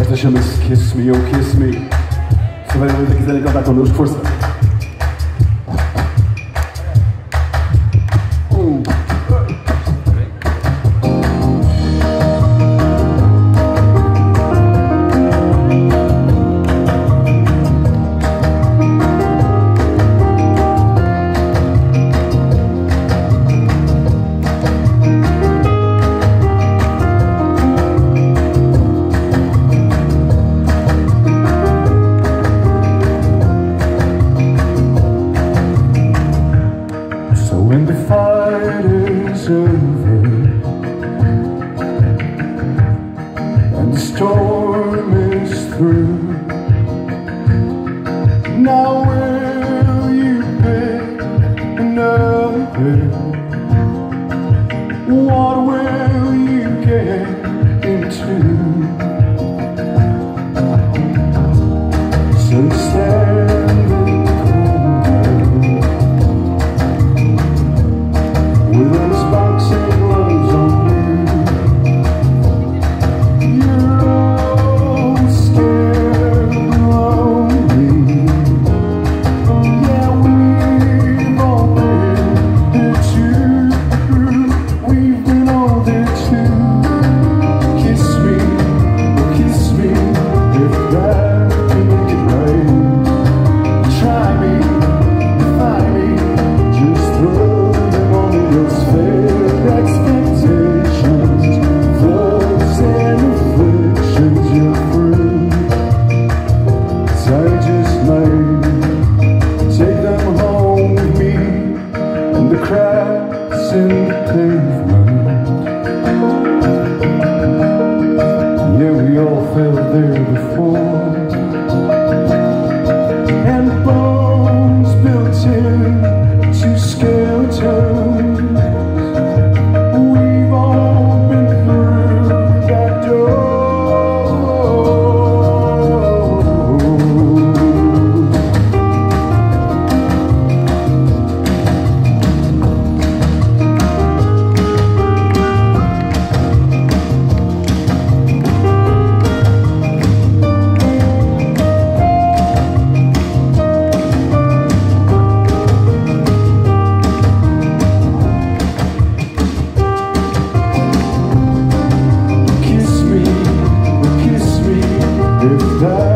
Esta chama-se Kiss Me, oh Kiss Me. Se bem quiserem cantar connosco, força. when storm is through. Now will you pick another? That